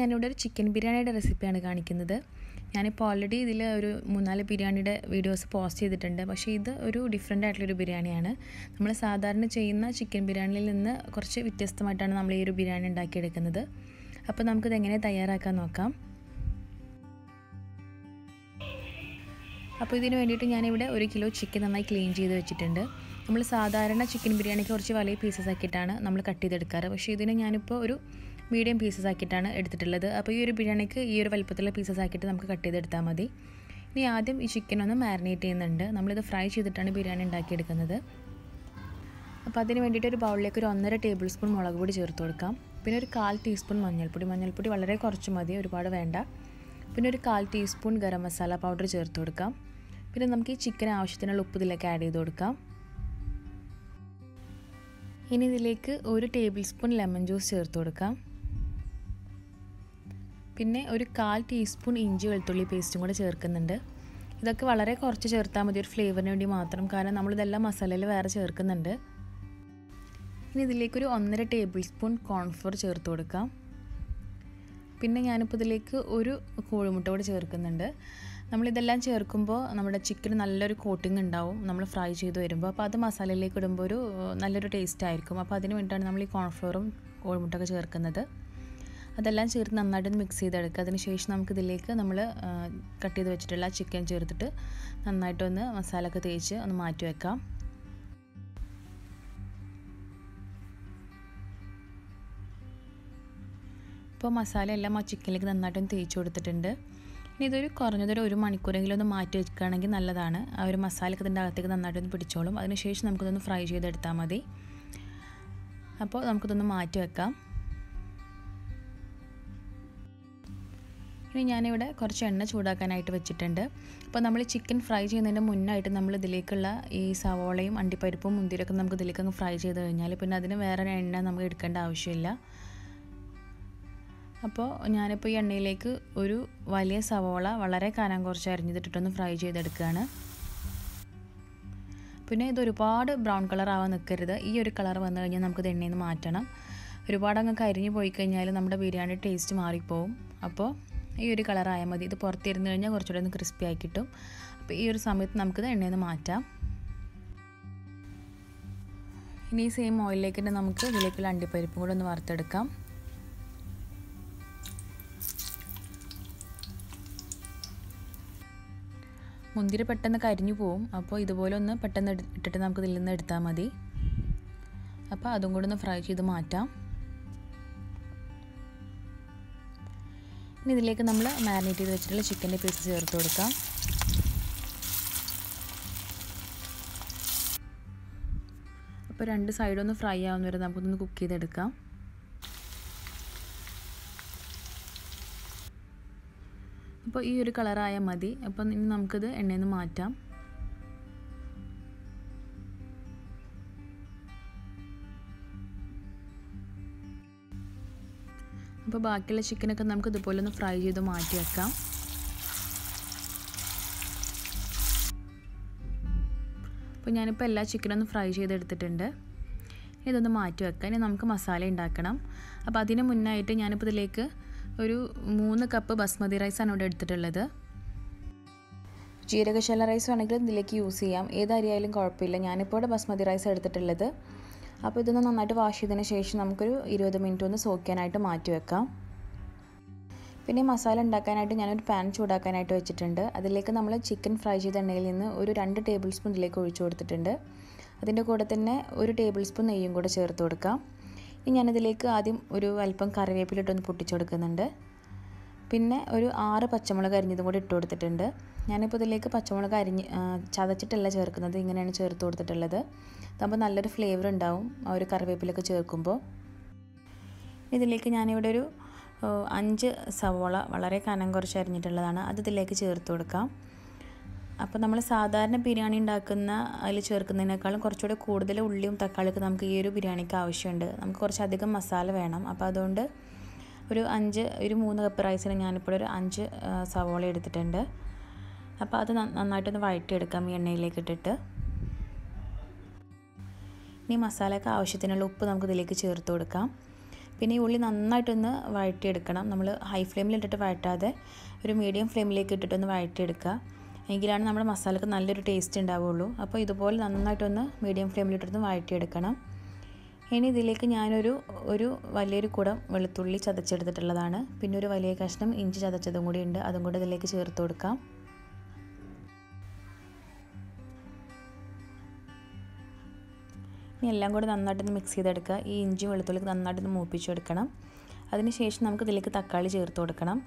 ഞാനിവിടെ ഒരു ചിക്കൻ ബിരിയാണിയുടെ റെസിപ്പിയാണ് കാണിക്കുന്നത്. ഞാനിപ്പോൾ ഓൾറെഡി ഇതിൽ ഒരു മൂന്നാൽ ബിരിയാണിയുടെ വീഡിയോസ് പോസ്റ്റ് ചെയ്തിട്ടുണ്ട്. പക്ഷേ ഇത് ഒരു ഡിഫറെന്റ് ആയിട്ടുള്ളൊരു ബിരിയാണിയാണ്. നമ്മൾ സാധാരണ ചെയ്യുന്ന ചിക്കൻ ബിരിയാണിയിൽ നിന്ന് കുറച്ച് വ്യത്യസ്തമായിട്ടാണ് നമ്മൾ ഈ ഒരു ബിരിയാണി ഉണ്ടാക്കിയെടുക്കുന്നത്. അപ്പോൾ നമുക്കിത് എങ്ങനെ തയ്യാറാക്കാൻ നോക്കാം. അപ്പോൾ ഇതിന് വേണ്ടിയിട്ട് ഞാനിവിടെ ഒരു കിലോ ചിക്കൻ നന്നായി ക്ലീൻ ചെയ്ത് വെച്ചിട്ടുണ്ട്. നമ്മൾ സാധാരണ ചിക്കൻ ബിരിയാണിക്ക് കുറച്ച് വലിയ പീസസ് ആക്കിയിട്ടാണ് നമ്മൾ കട്ട് ചെയ്തെടുക്കാറ്. പക്ഷേ ഇതിന് ഞാനിപ്പോൾ ഒരു മീഡിയം പീസസ് ആക്കിയിട്ടാണ് എടുത്തിട്ടുള്ളത്. അപ്പോൾ ഈ ഒരു ബിരിയാണിക്ക് ഈ ഒരു വലുപ്പത്തിലുള്ള പീസസ് ആക്കിയിട്ട് നമുക്ക് കട്ട് ചെയ്തെടുത്താൽ മതി. ഇനി ആദ്യം ഈ ചിക്കൻ ഒന്ന് മാരിനേറ്റ് ചെയ്യുന്നുണ്ട്. നമ്മളിത് ഫ്രൈ ചെയ്തിട്ടാണ് ബിരിയാണി ഉണ്ടാക്കിയെടുക്കുന്നത്. അപ്പോൾ അതിന് വേണ്ടിയിട്ട് ഒരു ബൗളിലേക്ക് ഒരു ഒന്നര ടേബിൾ സ്പൂൺ മുളക് പൊടി ചേർത്ത് കൊടുക്കാം. പിന്നെ ഒരു കാൽ ടീസ്പൂൺ മഞ്ഞൾപ്പൊടി. മഞ്ഞൾപ്പൊടി വളരെ കുറച്ച് മതി ഒരുപാട് വേണ്ട. പിന്നെ ഒരു കാൽ ടീസ്പൂൺ ഗരം മസാല പൗഡർ ചേർത്ത് കൊടുക്കാം. പിന്നെ നമുക്ക് ഈ ചിക്കൻ ആവശ്യത്തിനുള്ള ഉപ്പ് ഇതിലേക്ക് ആഡ് ചെയ്ത് കൊടുക്കാം. ഇനി ഇതിലേക്ക് ഒരു ടേബിൾ സ്പൂൺ ലെമൺ ജ്യൂസ് ചേർത്ത് കൊടുക്കാം. പിന്നെ ഒരു കാൽ ടീസ്പൂൺ ഇഞ്ചി വെളുത്തുള്ളി പേസ്റ്റും കൂടെ ചേർക്കുന്നുണ്ട്. ഇതൊക്കെ വളരെ കുറച്ച് ചേർത്താൽ മതി ഒരു ഫ്ലേവറിന് വേണ്ടി മാത്രം. കാരണം നമ്മളിതെല്ലാം മസാലയിൽ വേറെ ചേർക്കുന്നുണ്ട്. ഇനി ഇതിലേക്കൊരു ഒന്നര ടേബിൾ സ്പൂൺ കോൺഫ്ലോർ ചേർത്ത് കൊടുക്കാം. പിന്നെ ഞാനിപ്പോൾ ഇതിലേക്ക് ഒരു കോഴിമുട്ട കൂടെ ചേർക്കുന്നുണ്ട്. നമ്മളിതെല്ലാം ചേർക്കുമ്പോൾ നമ്മുടെ ചിക്കൻ നല്ലൊരു കോട്ടിംഗ് ഉണ്ടാവും. നമ്മൾ ഫ്രൈ ചെയ്ത് വരുമ്പോൾ അപ്പോൾ അത് മസാലയിലേക്ക് ഇടുമ്പോൾ ഒരു നല്ലൊരു ടേസ്റ്റ് ആയിരിക്കും. അപ്പോൾ അതിന് വേണ്ടിയിട്ടാണ് നമ്മൾ ഈ കോൺഫ്ലോറും കോഴിമുട്ടൊക്കെ ചേർക്കുന്നത്. അതെല്ലാം ചേർത്ത് നന്നായിട്ട് മിക്സ് ചെയ്തെടുക്കുക. അതിനുശേഷം നമുക്ക് ഇതിലേക്ക് നമ്മൾ കട്ട് ചെയ്ത് വെച്ചിട്ടുള്ള ചിക്കൻ ചേർത്തിട്ട് നന്നായിട്ടൊന്ന് മസാല ഒക്കെ തേച്ച് ഒന്ന് മാറ്റി വെക്കാം. ഇപ്പോൾ മസാല എല്ലാം ആ ചിക്കനിലേക്ക് നന്നായിട്ടൊന്ന് തേച്ച് കൊടുത്തിട്ടുണ്ട്. ഇനി ഇതൊരു കുറഞ്ഞതൊരു ഒരു മണിക്കൂറെങ്കിലും ഒന്ന് മാറ്റി വെക്കുകയാണെങ്കിൽ നല്ലതാണ്. ആ ഒരു മസാലയൊക്കെ ഇതിന്റെ അകത്തേക്ക് നന്നായിട്ടൊന്ന് പിടിച്ചോളും. അതിനുശേഷം നമുക്കിതൊന്ന് ഫ്രൈ ചെയ്തെടുത്താൽ മതി. അപ്പോൾ നമുക്കിതൊന്ന് മാറ്റി വെക്കാം. ഇനി ഞാനിവിടെ കുറച്ച് എണ്ണ ചൂടാക്കാനായിട്ട് വെച്ചിട്ടുണ്ട്. അപ്പോൾ നമ്മൾ ചിക്കൻ ഫ്രൈ ചെയ്യുന്നതിന് മുന്നായിട്ട് നമ്മൾ ഇതിലേക്കുള്ള ഈ സവോളയും അണ്ടിപ്പരിപ്പും മുന്തിരിയൊക്കെ നമുക്ക് ഇതിലേക്ക് ഫ്രൈ ചെയ്ത് കഴിഞ്ഞാൽ പിന്നെ അതിന് വേറെ എണ്ണ നമുക്ക് എടുക്കേണ്ട ആവശ്യമില്ല. അപ്പോൾ ഞാനിപ്പോൾ ഈ എണ്ണയിലേക്ക് ഒരു വലിയ സവോള വളരെ കനം കുറച്ച് അരിഞ്ഞിട്ടിട്ടൊന്ന് ഫ്രൈ ചെയ്തെടുക്കുകയാണ്. പിന്നെ ഇത് ഒരുപാട് ബ്രൗൺ കളർ ആവാൻ നിൽക്കരുത്. ഈ ഒരു കളർ വന്നു കഴിഞ്ഞാൽ നമുക്കിത് എണ്ണയിൽ നിന്ന് മാറ്റണം. ഒരുപാട് അങ്ങ് കരിഞ്ഞു പോയി കഴിഞ്ഞാൽ നമ്മുടെ ബിരിയാണി ടേസ്റ്റ് മാറിപ്പോവും. അപ്പോൾ ഈ ഒരു കളർ ആയാൽ മതി. ഇത് പുറത്തിരുന്ന് കഴിഞ്ഞാൽ കുറച്ചുകൂടെ ഒന്ന് ക്രിസ്പി ആയി കിട്ടും. അപ്പോൾ ഈ ഒരു സമയത്ത് നമുക്കിത് എണ്ണയിൽ നിന്ന് മാറ്റാം. ഇനി ഈ സെയിം ഓയിലിലേക്ക് തന്നെ നമുക്ക് ഇതിലേക്കുള്ള അണ്ടിപ്പരിപ്പും കൂടെ ഒന്ന് വറുത്തെടുക്കാം. മുന്തിരി പെട്ടെന്ന് കരിഞ്ഞു പോവും. അപ്പോൾ ഇതുപോലെ ഒന്ന് പെട്ടെന്ന് ഇട്ടിട്ട് നമുക്ക് ഇതിൽ നിന്ന് എടുത്താൽ മതി. അപ്പോൾ അതും കൂടെ ഒന്ന് ഫ്രൈ ചെയ്ത് മാറ്റാം. ഇനി ഇതിലേക്ക് നമ്മൾ മാരിനേറ്റ് ചെയ്ത് വെച്ചിട്ടുള്ള ചിക്കന്റെ പീസ് ചേർത്ത് കൊടുക്കാം. അപ്പോൾ രണ്ട് സൈഡൊന്ന് ഫ്രൈ ആവുന്ന വരെ നമുക്കൊന്ന് കുക്ക് ചെയ്തെടുക്കാം. അപ്പോൾ ഈ ഒരു കളറായാൽ മതി. അപ്പം ഇനി നമുക്കിത് എണ്ണയിൽ നിന്ന് മാറ്റാം. അപ്പോൾ ബാക്കിയുള്ള ചിക്കനൊക്കെ നമുക്ക് ഇതുപോലെ ഒന്ന് ഫ്രൈ ചെയ്ത് മാറ്റി വെക്കാം. അപ്പോൾ ഞാനിപ്പോൾ എല്ലാ ചിക്കനും ഒന്ന് ഫ്രൈ ചെയ്തെടുത്തിട്ടുണ്ട്. ഇതൊന്ന് മാറ്റി വെക്കാം. ഇനി നമുക്ക് മസാല ഉണ്ടാക്കണം. അപ്പോൾ അതിന് മുന്നായിട്ട് ഞാനിപ്പോൾ ഇതിലേക്ക് ഒരു മൂന്ന് കപ്പ് ബസ്മതി റൈസാണ് ഇവിടെ എടുത്തിട്ടുള്ളത്. ജീരകശാല റൈസ് ആണെങ്കിൽ ഇതിലേക്ക് യൂസ് ചെയ്യാം. ഏത് കുഴപ്പമില്ല. ഞാനിപ്പോൾ ഇവിടെ ബസ്മതി റൈസ് എടുത്തിട്ടുള്ളത്. അപ്പോൾ ഇതൊന്ന് നന്നായിട്ട് വാഷ് ചെയ്തതിന് ശേഷം നമുക്കൊരു ഇരുപത് മിനിറ്റ് ഒന്ന് സോക്കാനായിട്ട് മാറ്റി വെക്കാം. പിന്നെ മസാല ഉണ്ടാക്കാനായിട്ട് ഞാനൊരു പാൻ ചൂടാക്കാനായിട്ട് വെച്ചിട്ടുണ്ട്. അതിലേക്ക് നമ്മൾ ചിക്കൻ ഫ്രൈ ചെയ്ത എണ്ണയിൽ നിന്ന് ഒരു രണ്ട് ടേബിൾ സ്പൂൺ ഇതിലേക്ക് ഒഴിച്ചു കൊടുത്തിട്ടുണ്ട്. അതിന്റെ കൂടെ തന്നെ ഒരു ടേബിൾ സ്പൂൺ നെയ്യും കൂടെ ചേർത്ത് കൊടുക്കാം. ഇനി ഞാനിതിലേക്ക് ആദ്യം ഒരു അല്പം കറിവേപ്പിലിട്ടൊന്ന് പൊട്ടിച്ചു കൊടുക്കുന്നുണ്ട്. പിന്നെ ഒരു ആറ് പച്ചമുളക് അരിഞ്ഞതും കൂടി ഇട്ട് കൊടുത്തിട്ടുണ്ട്. ഞാനിപ്പോൾ ഇതിലേക്ക് പച്ചമുളക് അരിഞ്ഞ് ചതച്ചിട്ടല്ല ചേർക്കുന്നത്. ഇങ്ങനെയാണ് ചേർത്ത് കൊടുത്തിട്ടുള്ളത്. അതാകുമ്പോൾ നല്ലൊരു ഫ്ലേവർ ഉണ്ടാവും ആ ഒരു കറിവേപ്പിലൊക്കെ ചേർക്കുമ്പോൾ ഇതിലേക്ക് ഞാനിവിടെ ഒരു അഞ്ച് സവോള വളരെ കനം കുറച്ച് അരിഞ്ഞിട്ടുള്ളതാണ്. അത് ഇതിലേക്ക് ചേർത്ത് കൊടുക്കാം. അപ്പോൾ നമ്മൾ സാധാരണ ബിരിയാണി ഉണ്ടാക്കുന്ന അതിൽ ചേർക്കുന്നതിനേക്കാളും കുറച്ചുകൂടി കൂടുതൽ ഉള്ളിയും തക്കാളിയൊക്കെ നമുക്ക് ഈ ഒരു ബിരിയാണിക്ക് ആവശ്യമുണ്ട്. നമുക്ക് കുറച്ചധികം മസാല വേണം. അപ്പോൾ അതുകൊണ്ട് ഒരു അഞ്ച് ഒരു മൂന്ന് കപ്പ് റൈസിന് ഞാനിപ്പോൾ ഒരു അഞ്ച് സവോള എടുത്തിട്ടുണ്ട്. അപ്പോൾ അത് നന്നായിട്ടൊന്ന് വഴറ്റിയെടുക്കാം ഈ എണ്ണയിലേക്ക് ഇട്ടിട്ട്. ഇനി മസാലയ്ക്ക് ആവശ്യത്തിനുള്ള ഉപ്പ് നമുക്ക് ഇതിലേക്ക് ചേർത്ത് കൊടുക്കാം. പിന്നെ ഈ ഉള്ളി നന്നായിട്ടൊന്ന് വഴറ്റിയെടുക്കണം. നമ്മൾ ഹൈ ഫ്ലെയിമിൽ ഇട്ടിട്ട് വഴറ്റാതെ ഒരു മീഡിയം ഫ്ലെയിമിലേക്ക് ഇട്ടിട്ടൊന്ന് വഴറ്റിയെടുക്കുക. എങ്കിലാണ് നമ്മുടെ മസാലയ്ക്ക് നല്ലൊരു ടേസ്റ്റ് ഉണ്ടാവുള്ളൂ. അപ്പോൾ ഇതുപോലെ നന്നായിട്ടൊന്ന് മീഡിയം ഫ്ലെയിമിൽ ഇട്ടിട്ടൊന്ന് വഴറ്റിയെടുക്കണം. ഇനി ഇതിലേക്ക് ഞാനൊരു ഒരു വലിയൊരു കുടം വെളുത്തുള്ളി ചതച്ചെടുത്തിട്ടുള്ളതാണ്. പിന്നെ ഒരു വലിയ കഷ്ണം ഇഞ്ചി ചതച്ചതും കൂടി ഉണ്ട്. അതും കൂടി ഇതിലേക്ക് ചേർത്ത് കൊടുക്കാം. ഇനി എല്ലാം കൂടി നന്നായിട്ടൊന്ന് മിക്സ് ചെയ്തെടുക്കുക. ഈ ഇഞ്ചി വെളുത്തുള്ളിക്ക് നന്നായിട്ടൊന്ന് മൂപ്പിച്ചെടുക്കണം. അതിനുശേഷം നമുക്ക് ഇതിലേക്ക് തക്കാളി ചേർത്ത് കൊടുക്കണം.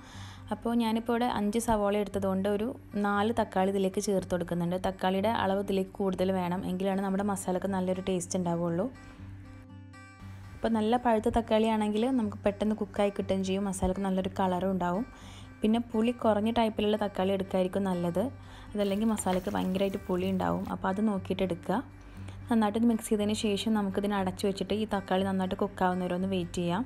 അപ്പോൾ ഞാനിപ്പോൾ ഇവിടെ അഞ്ച് സവാള എടുത്തതുകൊണ്ട് ഒരു നാല് തക്കാളി ഇതിലേക്ക് ചേർത്ത് കൊടുക്കുന്നുണ്ട്. തക്കാളിയുടെ അളവ് ഇതിലേക്ക് കൂടുതൽ വേണം. എങ്കിലാണ് നമ്മുടെ മസാലക്ക് നല്ലൊരു ടേസ്റ്റ് ഉണ്ടാവുള്ളൂ. അപ്പോൾ നല്ല പഴുത്ത തക്കാളി ആണെങ്കിൽ നമുക്ക് പെട്ടെന്ന് കുക്കായി കിട്ടുകയും ചെയ്യും. മസാലക്ക് നല്ലൊരു കളറും ഉണ്ടാവും. പിന്നെ പുളി കുറഞ്ഞ ടൈപ്പിലുള്ള തക്കാളി എടുക്കായിരിക്കും നല്ലത്. അതല്ലെങ്കിൽ മസാലക്ക് ഭയങ്കരമായിട്ട് പുളി ഉണ്ടാവും. അപ്പോൾ അത് നോക്കിയിട്ട് എടുക്കുക. നന്നായിട്ട് മിക്സ് ചെയ്തതിന് ശേഷം നമുക്കിതിനെ അടച്ചു വെച്ചിട്ട് ഈ തക്കാളി നന്നായിട്ട് കുക്കാവുന്നവരെ ഒന്ന് വെയിറ്റ് ചെയ്യാം.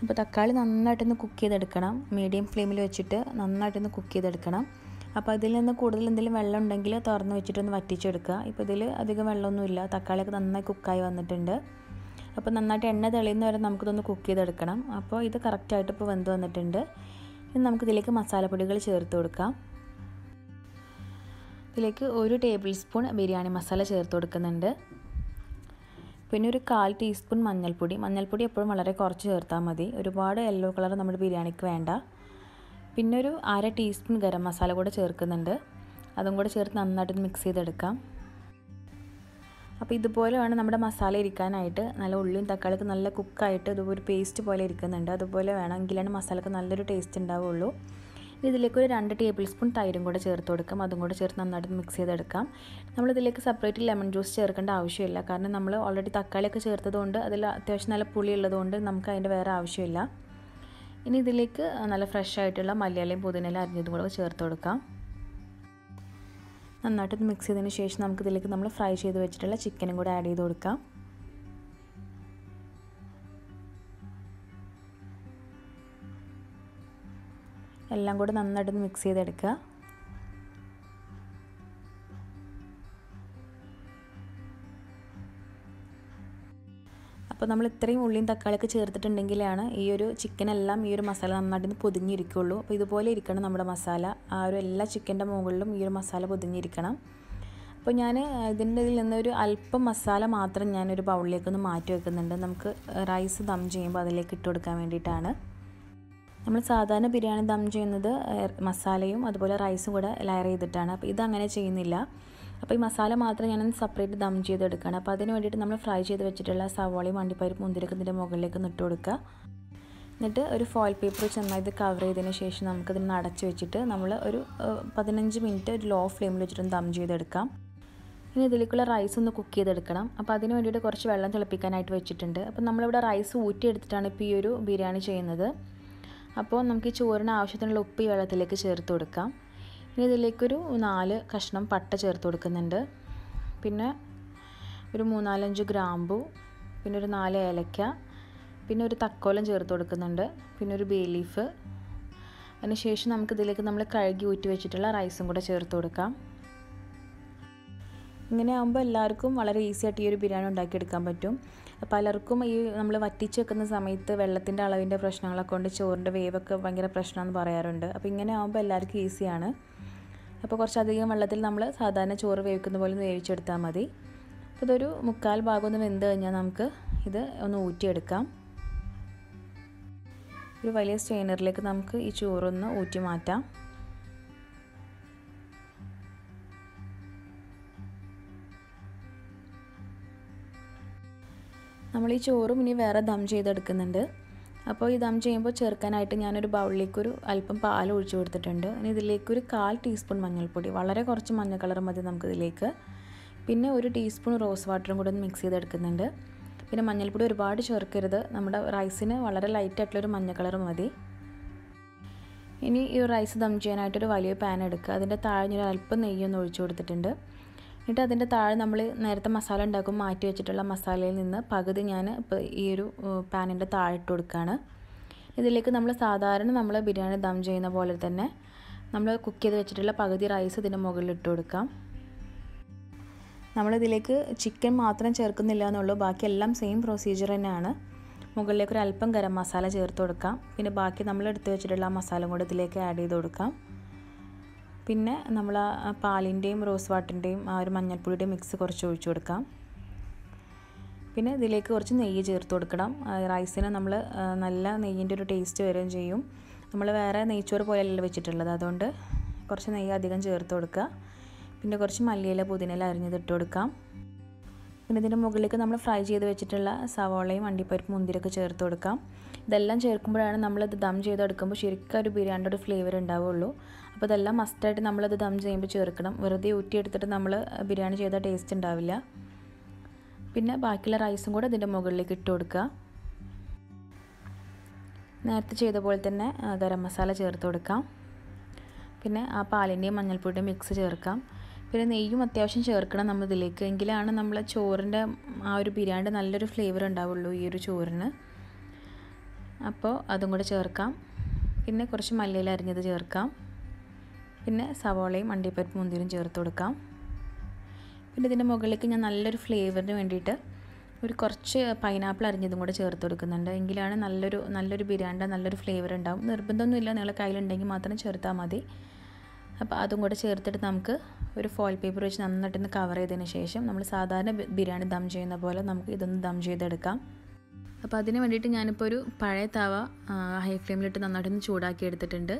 അപ്പോൾ തക്കാളി നന്നായിട്ടൊന്ന് കുക്ക് ചെയ്തെടുക്കണം. മീഡിയം ഫ്ലെയിമിൽ വെച്ചിട്ട് നന്നായിട്ടൊന്ന് കുക്ക് ചെയ്തെടുക്കണം. അപ്പോൾ അതിൽ നിന്ന് കൂടുതൽ എന്തെങ്കിലും വെള്ളം ഉണ്ടെങ്കിൽ തുറന്ന് വെച്ചിട്ടൊന്ന് വറ്റിച്ചെടുക്കുക. ഇപ്പോൾ ഇതിൽ അധികം വെള്ളമൊന്നുമില്ല. തക്കാളിയൊക്കെ നന്നായി കുക്കായി വന്നിട്ടുണ്ട്. അപ്പോൾ നന്നായിട്ട് എണ്ണ തെളിയുന്ന വരെ നമുക്കിതൊന്ന് കുക്ക് ചെയ്തെടുക്കണം. അപ്പോൾ ഇത് കറക്റ്റായിട്ട് ഇപ്പോൾ വെന്ത് വന്നിട്ടുണ്ട്. ഇനി നമുക്കിതിലേക്ക് മസാലപ്പൊടികൾ ചേർത്ത് കൊടുക്കാം. ഇതിലേക്ക് ഒരു ടേബിൾ സ്പൂൺ ബിരിയാണി മസാല ചേർത്ത് കൊടുക്കുന്നുണ്ട്. പിന്നെ ഒരു കാൽ ടീസ്പൂൺ മഞ്ഞൾപ്പൊടി. മഞ്ഞൾപ്പൊടി എപ്പോഴും വളരെ കുറച്ച് ചേർത്താൽ മതി. ഒരുപാട് യെല്ലോ കളർ നമ്മുടെ ബിരിയാണിക്ക് വേണ്ട. പിന്നെ ഒരു അര ടീസ്പൂൺ ഗരം മസാല കൂടെ ചേർക്കുന്നുണ്ട്. അതും കൂടെ ചേർത്ത് നന്നായിട്ട് മിക്സ് ചെയ്തെടുക്കാം. അപ്പോൾ ഇതുപോലെ വേണം നമ്മുടെ മസാല ഇരിക്കാനായിട്ട് നല്ല ഉള്ളിയും തക്കാളിയൊക്കെ നല്ല കുക്കായിട്ട് ഇതുപോലെ പേസ്റ്റ് പോലെ ഇരിക്കുന്നുണ്ട്. അതുപോലെ വേണമെങ്കിലാണ് മസാലക്ക് നല്ലൊരു ടേസ്റ്റ് ഉണ്ടാവുള്ളൂ. ഇതിലേക്ക് ഒരു രണ്ട് ടേബിൾ സ്പൂൺ തൈരും കൂടെ ചേർത്ത് കൊടുക്കാം. അതും കൂടെ ചേർത്ത് നന്നായിട്ട് മിക്സ് ചെയ്തെടുക്കാം. നമ്മളിതിലേക്ക് സെപ്പറേറ്റ് ലെമൺ ജ്യൂസ് ചേർക്കേണ്ട ആവശ്യമില്ല. കാരണം നമ്മൾ ഓൾറെഡി തക്കാളിയൊക്കെ ചേർത്തതുകൊണ്ട് അതിൽ അത്യാവശ്യം നല്ല പുളി ഉള്ളതുകൊണ്ട് നമുക്ക് അതിന്റെ വേറെ ആവശ്യമില്ല. ഇനി ഇതിലേക്ക് നല്ല ഫ്രഷ് ആയിട്ടുള്ള മലയാളിയും പുതിനയിലും അരിഞ്ഞതും കൂടെ ചേർത്ത് കൊടുക്കാം. നന്നായിട്ട് മിക്സ് ചെയ്തതിന് ശേഷം നമുക്ക് ഇതിലേക്ക് നമ്മൾ ഫ്രൈ ചെയ്ത് വെച്ചിട്ടുള്ള ചിക്കനും കൂടെ ആഡ് ചെയ്ത് കൊടുക്കാം. എല്ലാം കൂടെ നന്നായിട്ടൊന്ന് മിക്സ് ചെയ്തെടുക്കുക. അപ്പോൾ നമ്മൾ ഇത്രയും ഉള്ളിയും തക്കാളിയൊക്കെ ചേർത്തിട്ടുണ്ടെങ്കിലാണ് ഈ ഒരു ചിക്കനെല്ലാം ഈ ഒരു മസാല നന്നായിട്ട് പൊതിഞ്ഞിരിക്കുള്ളൂ. അപ്പോൾ ഇതുപോലെ ഇരിക്കണം നമ്മുടെ മസാല. ആ ഒരു എല്ലാ ചിക്കന്റെ മുകളിലും ഈ ഒരു മസാല പൊതിഞ്ഞിരിക്കണം. അപ്പോൾ ഞാൻ ഇതിന്റെ ഇതിൽ നിന്നൊരു അല്പം മസാല മാത്രം ഞാനൊരു ബൗളിലേക്ക് ഒന്ന് മാറ്റി വെക്കുന്നുണ്ട്. നമുക്ക് റൈസ് ദം ചെയ്യുമ്പോൾ അതിലേക്ക് ഇട്ട് കൊടുക്കാൻ വേണ്ടിയിട്ടാണ്. നമ്മൾ സാധാരണ ബിരിയാണി ദം ചെയ്യുന്നത് മസാലയും അതുപോലെ റൈസും കൂടെ ലെയർ ചെയ്തിട്ടാണ്. അപ്പോൾ ഇതങ്ങനെ ചെയ്യുന്നില്ല. അപ്പോൾ ഈ മസാല മാത്രം ഞാനൊന്ന് സെപ്പറേറ്റ് ദം ചെയ്തെടുക്കുകയാണ് അപ്പോൾ അതിന് വേണ്ടിയിട്ട് നമ്മൾ ഫ്രൈ ചെയ്ത് വെച്ചിട്ടുള്ള സവാളയും അണ്ടിപ്പരിപ്പ് മുന്തിരിക്കുന്നതിന്റെ മുകളിലേക്ക് നിട്ട് കൊടുക്കുക. എന്നിട്ട് ഒരു ഫോയിൽ പേപ്പർ ഇത് കവർ ചെയ്തതിന് ശേഷം നമുക്കതിന് അടച്ച് വെച്ചിട്ട് നമ്മൾ ഒരു പതിനഞ്ച് മിനിറ്റ് ഒരു ലോ ഫ്ലെയിമിൽ വെച്ചിട്ട് ദം ചെയ്തെടുക്കാം. ഇനി ഇതിലേക്കുള്ള റൈസ് ഒന്ന് കുക്ക് ചെയ്തെടുക്കണം. അപ്പോൾ അതിന് വേണ്ടിയിട്ട് കുറച്ച് വെള്ളം തിളപ്പിക്കാനായിട്ട് വെച്ചിട്ടുണ്ട്. അപ്പോൾ നമ്മളിവിടെ റൈസ് ഊറ്റിയെടുത്തിട്ടാണ് ഇപ്പോൾ ഈ ഒരു ബിരിയാണി ചെയ്യുന്നത്. അപ്പോൾ നമുക്ക് ഈ ചോറിന് ആവശ്യത്തിനുള്ള ഉപ്പ് ഈ വെള്ളത്തിലേക്ക് ചേർത്ത് കൊടുക്കാം. ഇനി ഇതിലേക്കൊരു നാല് കഷ്ണം പട്ട ചേർത്ത് കൊടുക്കുന്നുണ്ട്. പിന്നെ ഒരു മൂന്നാലഞ്ച് ഗ്രാമ്പു പിന്നെ ഒരു നാല് ഏലക്ക പിന്നെ ഒരു തക്കോലം ചേർത്ത് കൊടുക്കുന്നുണ്ട്. പിന്നെ ഒരു ബേ ലീഫ് അതിനുശേഷം നമുക്ക് ഇതിലേക്ക് നമ്മൾ കഴുകി ഊറ്റി വെച്ചിട്ടുള്ള റൈസും കൂടെ ചേർത്ത് കൊടുക്കാം. ഇങ്ങനെ ആകുമ്പോൾ എല്ലാവർക്കും വളരെ ഈസി ആയിട്ട് ഈ ഒരു ബിരിയാണി ഉണ്ടാക്കിയെടുക്കാൻ പറ്റും. പലർക്കും ഈ നമ്മൾ വറ്റിച്ച് വെക്കുന്ന സമയത്ത് വെള്ളത്തിന്റെ അളവിന്റെ പ്രശ്നങ്ങളൊക്കെ കൊണ്ട് ചോറിന്റെ വേവൊക്കെ ഭയങ്കര പ്രശ്നമെന്ന് പറയാറുണ്ട്. അപ്പോൾ ഇങ്ങനെ ആകുമ്പോൾ എല്ലാവർക്കും ഈസിയാണ് അപ്പോൾ കുറച്ചധികം വെള്ളത്തിൽ നമ്മൾ സാധാരണ ചോറ് വേവിക്കുന്ന പോലെ ഒന്ന് വേവിച്ചെടുത്താൽ മതി. അപ്പോൾ ഇതൊരു മുക്കാൽ ഭാഗം ഒന്ന് വെന്ത് കഴിഞ്ഞാൽ നമുക്ക് ഇത് ഒന്ന് ഊറ്റിയെടുക്കാം. ഒരു വലിയ സ്ട്രെയിനറിലേക്ക് നമുക്ക് ഈ ചോറൊന്ന് ഊറ്റി മാറ്റാം. നമ്മൾ ഈ ചോറും ഇനി വേറെ ദം ചെയ്തെടുക്കുന്നുണ്ട്. അപ്പോൾ ഈ ദം ചെയ്യുമ്പോൾ ചേർക്കാനായിട്ട് ഞാനൊരു ബൗളിലേക്ക് ഒരു അല്പം പാൽ ഒഴിച്ചു കൊടുത്തിട്ടുണ്ട്. ഇനി ഇതിലേക്ക് ഒരു കാൽ ടീസ്പൂൺ മഞ്ഞൾപ്പൊടി വളരെ കുറച്ച് മഞ്ഞ കളർ മതി നമുക്കിതിലേക്ക്. പിന്നെ ഒരു ടീസ്പൂൺ റോസ് വാട്ടറും കൂടെ ഒന്ന് മിക്സ് ചെയ്തെടുക്കുന്നുണ്ട്. പിന്നെ മഞ്ഞൾപ്പൊടി ഒരുപാട് ചേർക്കരുത്. നമ്മുടെ റൈസിന് വളരെ ലൈറ്റായിട്ടുള്ളൊരു മഞ്ഞ കളർ മതി. ഇനി ഈ റൈസ് ദം ചെയ്യാനായിട്ടൊരു വലിയ പാൻ എടുക്കുക. അതിന്റെ താഴെ ഒരു അല്പം നെയ്യൊന്ന് ഒഴിച്ചു കൊടുത്തിട്ടുണ്ട്. എന്നിട്ട് അതിന്റെ താഴെ നമ്മൾ നേരത്തെ മസാല ഉണ്ടാക്കും മാറ്റി വെച്ചിട്ടുള്ള മസാലയിൽ നിന്ന് പകുതി ഞാൻ ഇപ്പോൾ ഈ ഒരു പാനിന്റെ താഴെ ഇട്ട് കൊടുക്കുകയാണ്. ഇതിലേക്ക് നമ്മൾ സാധാരണ നമ്മൾ ബിരിയാണി ദം ചെയ്യുന്ന പോലെ തന്നെ നമ്മൾ കുക്ക് ചെയ്ത് വെച്ചിട്ടുള്ള പകുതി റൈസ് ഇതിന്റെ മുകളിൽ ഇട്ട് കൊടുക്കാം. നമ്മളിതിലേക്ക് ചിക്കൻ മാത്രം ചേർക്കുന്നില്ല എന്നുള്ളൂ ബാക്കി എല്ലാം സെയിം പ്രൊസീജിയർ തന്നെയാണ്. മുകളിലേക്ക് ഒരു അല്പം ഗരം മസാല ചേർത്ത് കൊടുക്കാം. പിന്നെ ബാക്കി നമ്മൾ എടുത്ത് വെച്ചിട്ടുള്ള മസാല കൂടെ ഇതിലേക്ക് ആഡ് ചെയ്ത് കൊടുക്കാം. പിന്നെ നമ്മൾ പാലിന്റെയും റോസ് വാട്ടറിന്റെയും ആ ഒരു മഞ്ഞൾപ്പൊടിയുടെയും മിക്സ് കുറച്ച് ഒഴിച്ചു കൊടുക്കാം. പിന്നെ ഇതിലേക്ക് കുറച്ച് നെയ്യ് ചേർത്ത് കൊടുക്കണം. റൈസിന് നമ്മൾ നല്ല നെയ്യിന്റെ ഒരു ടേസ്റ്റ് വരികയും ചെയ്യും. നമ്മൾ വേറെ നെയ്ച്ചോറ് പോലെയല്ല വെച്ചിട്ടുള്ളത്. അതുകൊണ്ട് കുറച്ച് നെയ്യ് അധികം ചേർത്ത് കൊടുക്കുക. പിന്നെ കുറച്ച് മല്ലിയില പുതിനയില അരിഞ്ഞത് ഇട്ട് കൊടുക്കാം. പിന്നെ ഇതിന്റെ മുകളിലേക്ക് നമ്മൾ ഫ്രൈ ചെയ്ത് വെച്ചിട്ടുള്ള സവോളയും അണ്ടിപ്പരിപ്പ് മുന്തിരിയൊക്കെ ചേർത്ത് കൊടുക്കാം. ഇതെല്ലാം ചേർക്കുമ്പോഴാണ് നമ്മളിത് ദം ചെയ്തെടുക്കുമ്പോൾ ശരിക്കും ഒരു ബിരിയാണിയുടെ ഒരു ഫ്ലേവർ ഉണ്ടാവുള്ളൂ. അപ്പോൾ ഇതെല്ലാം മസ്റ്റായിട്ട് നമ്മളത് ദം ചെയ്യുമ്പോൾ ചേർക്കണം. വെറുതെ ഊറ്റിയെടുത്തിട്ട് നമ്മൾ ബിരിയാണി ചെയ്ത ടേസ്റ്റ് ഉണ്ടാവില്ല. പിന്നെ ബാക്കിയുള്ള റൈസും കൂടെ ഇതിന്റെ മുകളിലേക്ക് ഇട്ട് കൊടുക്കുക. നേരത്തെ ചെയ്ത പോലെ തന്നെ ഗരം മസാല ചേർത്ത് കൊടുക്കാം. പിന്നെ ആ പാലിന്റെയും മഞ്ഞൾപ്പൊടിയും മിക്സ് ചേർക്കാം. പിന്നെ നെയ്യും അത്യാവശ്യം ചേർക്കണം നമ്മൾ ഇതിലേക്ക് എങ്കിലാണ് നമ്മൾ ചോറിന്റെ ആ ഒരു ബിരിയാണിന്റെ നല്ലൊരു ഫ്ലേവർ ഉണ്ടാവുള്ളൂ ഈ ഒരു ചോറിന്. അപ്പോൾ അതും കൂടെ ചേർക്കാം. പിന്നെ കുറച്ച് മല്ലിയില അരിഞ്ഞത് ചേർക്കാം. പിന്നെ സവോളയും അണ്ടിപ്പരിപ്പ് മുന്തിരിയും ചേർത്ത് കൊടുക്കാം. പിന്നെ ഇതിന്റെ മുകളിലേക്ക് ഞാൻ നല്ലൊരു ഫ്ലേവറിന് വേണ്ടിയിട്ട് ഒരു കുറച്ച് പൈനാപ്പിൾ അരിഞ്ഞതും കൂടെ ചേർത്ത് കൊടുക്കുന്നുണ്ട്. എങ്കിലാണ് നല്ലൊരു നല്ലൊരു ബിരിയാണിയുടെ നല്ലൊരു ഫ്ലേവർ ഉണ്ടാവും. നിർബന്ധമൊന്നുമില്ല നിങ്ങളുടെ കയ്യിലുണ്ടെങ്കിൽ മാത്രം ചേർത്താൽ മതി. അപ്പോൾ അതും കൂടെ ചേർത്തിട്ട് നമുക്ക് ഒരു ഫോയിൽ പേപ്പർ വെച്ച് നന്നായിട്ടൊന്ന് കവർ ചെയ്തതിന് ശേഷം നമ്മൾ സാധാരണ ബിരിയാണി ദം ചെയ്യുന്ന പോലെ നമുക്ക് ഇതൊന്ന് ദം ചെയ്തെടുക്കാം. അപ്പോൾ അതിന് വേണ്ടിയിട്ട് ഞാനിപ്പോൾ ഒരു പഴയ തവ ഹൈ ഫ്ലെയിമിലിട്ട് നന്നായിട്ടൊന്ന് ചൂടാക്കി എടുത്തിട്ടുണ്ട്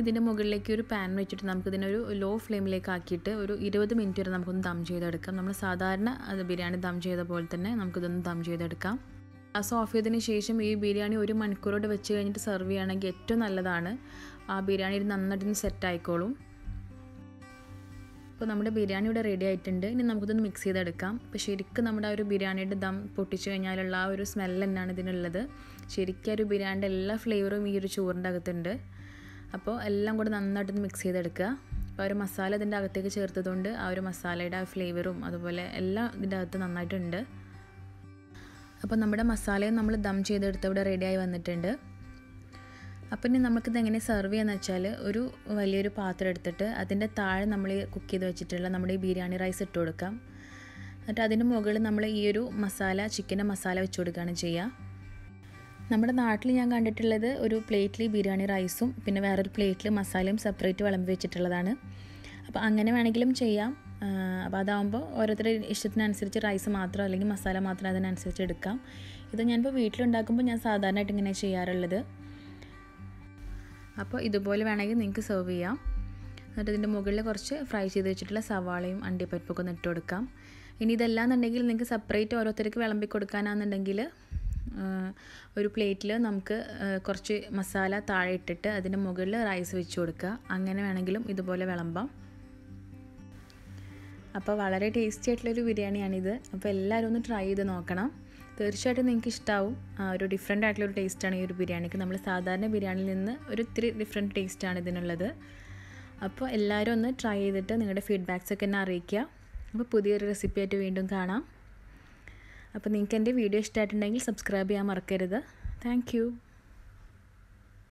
ഇതിന്റെ മുകളിലേക്ക് ഒരു പാൻ വെച്ചിട്ട് നമുക്കിതിനൊരു ലോ ഫ്ലെയിമിലേക്ക് ആക്കിയിട്ട് ഒരു ഇരുപത് മിനിറ്റ് വരെ നമുക്കൊന്ന് ദം ചെയ്തെടുക്കാം. നമ്മൾ സാധാരണ അത് ബിരിയാണി ദം ചെയ്ത പോലെ തന്നെ നമുക്കിതൊന്ന് ദം ചെയ്തെടുക്കാം. ഗ്യാസ് ഓഫ് ചെയ്തതിന് ശേഷം ഈ ബിരിയാണി ഒരു മണിക്കൂറോട് വെച്ച് കഴിഞ്ഞിട്ട് സെർവ് ചെയ്യുകയാണെങ്കിൽ ഏറ്റവും നല്ലതാണ്. ആ ബിരിയാണി നന്നായിട്ടൊന്ന് സെറ്റ് ആയിക്കോളും. അപ്പോൾ നമ്മുടെ ബിരിയാണി ഇവിടെ റെഡി ആയിട്ടുണ്ട്. ഇനി നമുക്കിതൊന്ന് മിക്സ് ചെയ്തെടുക്കാം. അപ്പോൾ ശരിക്കും നമ്മുടെ ആ ഒരു ബിരിയാണിയുടെ ദം പൊട്ടിച്ചു കഴിഞ്ഞാലുള്ള ആ ഒരു സ്മെൽ തന്നെയാണ് ഇതിനുള്ളത്. ശരിക്കും ആ ഒരു ബിരിയാണിയുടെ എല്ലാ ഫ്ലേവറും ഈ ഒരു ചോറിന്റെ അകത്തുണ്ട്. അപ്പോൾ എല്ലാം കൂടെ നന്നായിട്ടൊന്ന് മിക്സ് ചെയ്തെടുക്കുക. അപ്പോൾ ആ ഒരു മസാല ഇതിന്റെ അകത്തേക്ക് ചേർത്തതുകൊണ്ട് ആ ഒരു മസാലയുടെ ആ ഫ്ലേവറും അതുപോലെ എല്ലാം ഇതിന്റെ അകത്ത് നന്നായിട്ടുണ്ട്. അപ്പോൾ നമ്മുടെ മസാലയും നമ്മൾ ദം ചെയ്തെടുത്ത് ഇവിടെ റെഡിയായി വന്നിട്ടുണ്ട്. അപ്പം ഇനി നമുക്കിത് എങ്ങനെ സെർവ് ചെയ്യാന്ന് വെച്ചാൽ ഒരു വലിയൊരു പാത്രം എടുത്തിട്ട് അതിന്റെ താഴെ നമ്മൾ കുക്ക് ചെയ്ത് വെച്ചിട്ടുള്ള നമ്മുടെ ഈ ബിരിയാണി റൈസ് ഇട്ട് കൊടുക്കാം. എന്നിട്ട് അതിന് മുകളിൽ നമ്മൾ ഈ ഒരു മസാല ചിക്കന്റെ മസാല വെച്ച് കൊടുക്കുകയാണ് ചെയ്യുക നമ്മുടെ നാട്ടിൽ ഞാൻ കണ്ടിട്ടുള്ളത് ഒരു പ്ലേറ്റിൽ ബിരിയാണി റൈസും പിന്നെ വേറൊരു പ്ലേറ്റിൽ മസാലയും സെപ്പറേറ്റ് വിളമ്പി വെച്ചിട്ടുള്ളതാണ്. അപ്പോൾ അങ്ങനെ വേണമെങ്കിലും ചെയ്യാം. അപ്പോൾ അതാകുമ്പോൾ ഓരോരുത്തരുടെ ഇഷ്ടത്തിനനുസരിച്ച് റൈസ് മാത്രം അല്ലെങ്കിൽ മസാല മാത്രം അതിനനുസരിച്ച് എടുക്കാം. ഇത് ഞാനിപ്പോൾ വീട്ടിലുണ്ടാക്കുമ്പോൾ ഞാൻ സാധാരണയായിട്ട് ഇങ്ങനെ ചെയ്യാറുള്ളത്. അപ്പോൾ ഇതുപോലെ വേണമെങ്കിൽ നിങ്ങൾക്ക് സെർവ് ചെയ്യാം. എന്നിട്ട് ഇതിന്റെ മുകളിൽ കുറച്ച് ഫ്രൈ ചെയ്ത് വെച്ചിട്ടുള്ള സവാളയും അണ്ടിപ്പരിപ്പൊക്കെ ഒന്ന് ഇട്ട് കൊടുക്കാം. ഇനി ഇതല്ലാന്നുണ്ടെങ്കിൽ നിങ്ങൾക്ക് സെപ്പറേറ്റ് ഓരോരുത്തർക്ക് വിളമ്പി കൊടുക്കാനാണെന്നുണ്ടെങ്കിൽ ഒരു പ്ലേറ്റിൽ നമുക്ക് കുറച്ച് മസാല താഴെ ഇട്ടിട്ട് അതിന്റെ മുകളിൽ റൈസ് വെച്ച് കൊടുക്കുക. അങ്ങനെ വേണമെങ്കിലും ഇതുപോലെ വിളമ്പാം. അപ്പോൾ വളരെ ടേസ്റ്റി ആയിട്ടുള്ളൊരു ബിരിയാണിയാണിത്. അപ്പോൾ എല്ലാവരും ഒന്ന് ട്രൈ ചെയ്ത് നോക്കണം. തീർച്ചയായിട്ടും നിങ്ങൾക്ക് ഇഷ്ടമാവും ഒരു ഡിഫറെന്റ് ആയിട്ടുള്ളൊരു ആണ് ഈ ഒരു ബിരിയാണിക്ക്. നമ്മൾ സാധാരണ ബിരിയാണിയിൽ നിന്ന് ഒരു ഇത്തിരി ഡിഫറെന്റ് ടേസ്റ്റാണ് ഇതിനുള്ളത്. അപ്പോൾ എല്ലാവരും ഒന്ന് ട്രൈ ചെയ്തിട്ട് നിങ്ങളുടെ ഫീഡ്ബാക്സ് ഒക്കെ എന്നെ അറിയിക്കുക. അപ്പോൾ പുതിയൊരു റെസിപ്പി ആയിട്ട് വീണ്ടും കാണാം. അപ്പോൾ നിങ്ങൾക്ക് എന്റെ വീഡിയോ ഇഷ്ടമായിട്ടുണ്ടെങ്കിൽ സബ്സ്ക്രൈബ് ചെയ്യാൻ മറക്കരുത്. താങ്ക്